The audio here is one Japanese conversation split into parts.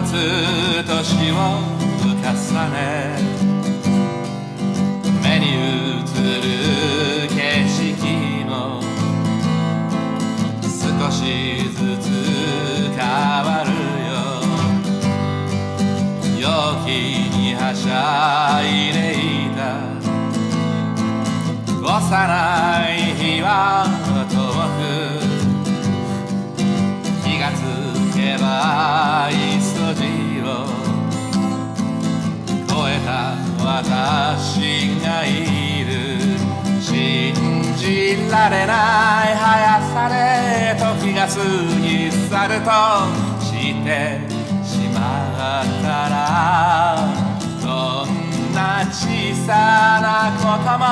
つ年を重ね。目に映る景色も少しずつ変わるよ。陽気にはしゃいでいた。幼い日は遠く。気がつけば磯られない速さで時が過ぎ去るとしてしまったらどんな小さなことも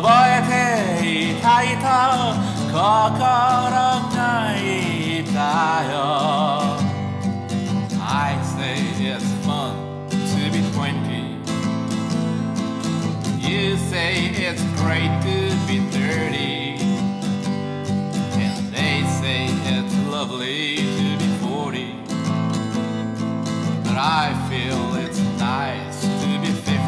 覚えていたいと心が言ったよ。I say it's fun to be 20 You say it's great to be 30 it's lovely to be 40 But I feel it's nice to be 50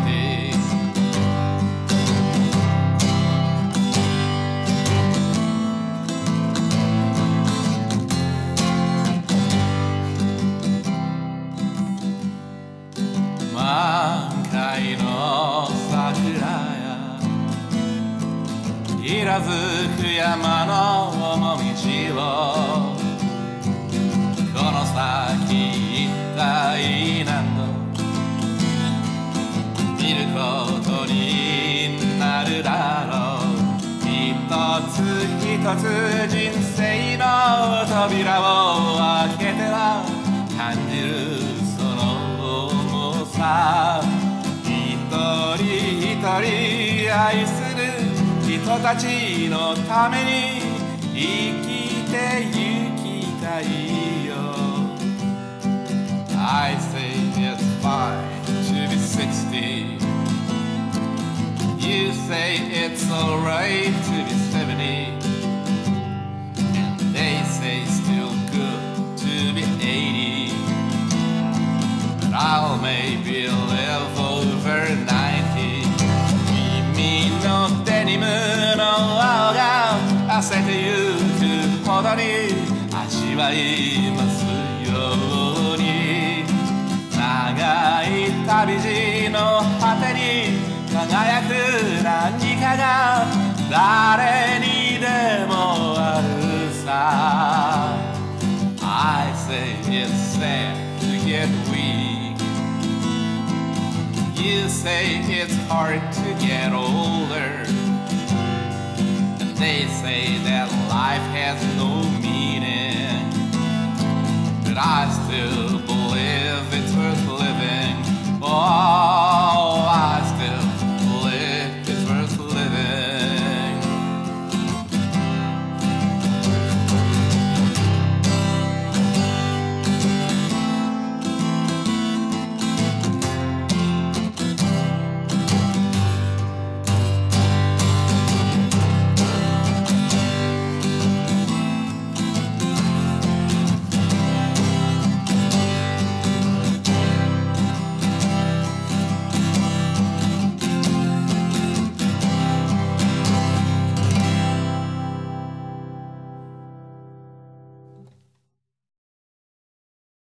満開の桜や色づく山の重道をこの 」先一体何度見ること。になるだろう一つ一つ人生の扉を開けては感じるその重さ。一人一人愛する人たちのために生きてゆきたい。I say it's fine to be 60 You say it's alright to be 70 And they say still good to be 80 But I'll maybe live over 90君のデニムの青が汗てゆくほどに味わいます You say it's hard to get older. And they say that life has no meaning But I still